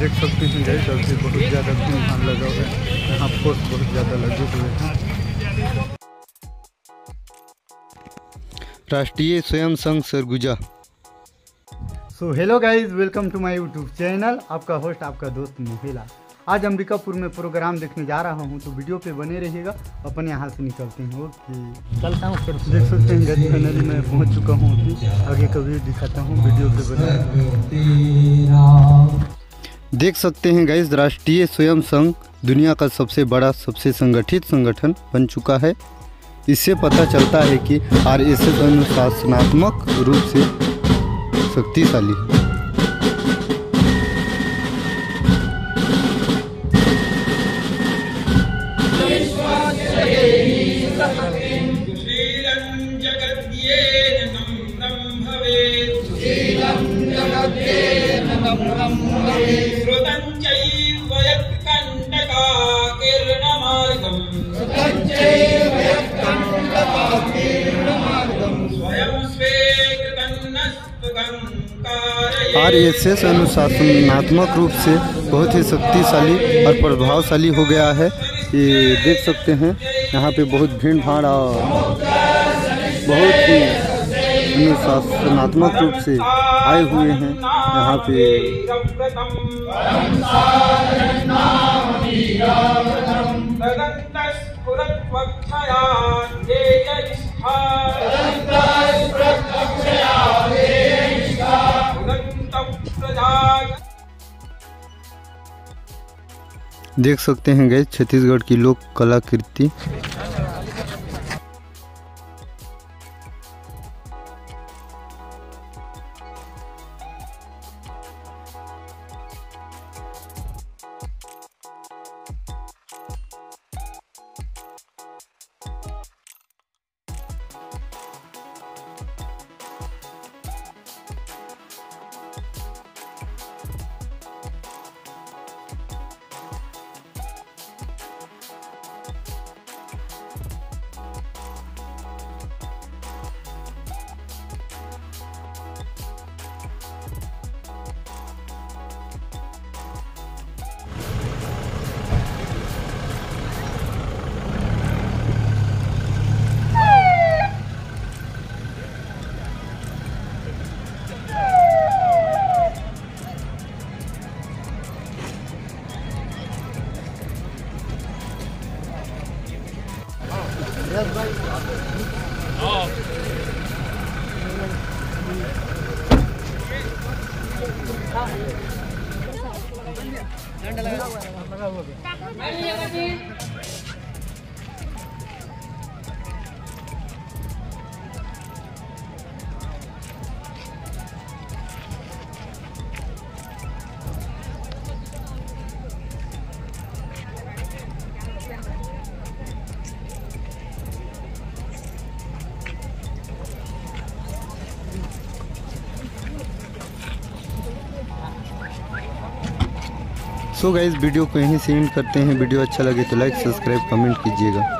देख सकते हैं गए अभी बहुत ज़्यादा भाड़ लगा हुआ है। यहाँ फोर्स बहुत ज़्यादा लगे हुए हैं। Rashtriya Swayam Sangh Surguja. So hello guys welcome to my YouTube channel आपका होस्ट आपका दोस्त मोहिला आज अंबिकापुर में प्रोग्राम देखने जा रहा हूँ तो वीडियो पे बने रहिएगा। अपन यहाँ से निकलते हैं। ओके चलता हूँ देख सकते हैं गज फाइनली मैं पहुँच चुका हूँ आगे कभी दिखाता हूँ वीडियो पे बने देख सकते हैं गैस राष्ट्रीय स्वयं संघ दुनिया का सबसे बड़ा सबसे संगठित संगठन बन चुका है। इससे पता चलता है कि आर एस एस अनुशासनात्मक रूप से शक्तिशाली है। जगद्येन नम्रं भवेत् सुशीलं जगद्येन नम्रं भवेत् श्रुतं चैव यत्कण्टकाकीर्णमार्गम् श्रुतं चैव यत्कण्टकाकीर्णमार्गम् स्वयं स्वीकृतं नस्तुतं आरएसएस अनुशासनात्मक रूप से बहुत ही शक्तिशाली और प्रभावशाली हो गया है। ये देख सकते हैं, यहाँ पे बहुत भीड़ भाड़ और बहुत ही अनुशासनात्मक रूप से आए हुए हैं। यहाँ पे देख सकते हैं गए छत्तीसगढ़ की लोक कलाकृति डंडा लगा हुआ है। सो गाइज़ वीडियो को यहीं से एंड करते हैं। वीडियो अच्छा लगे तो लाइक सब्सक्राइब कमेंट कीजिएगा।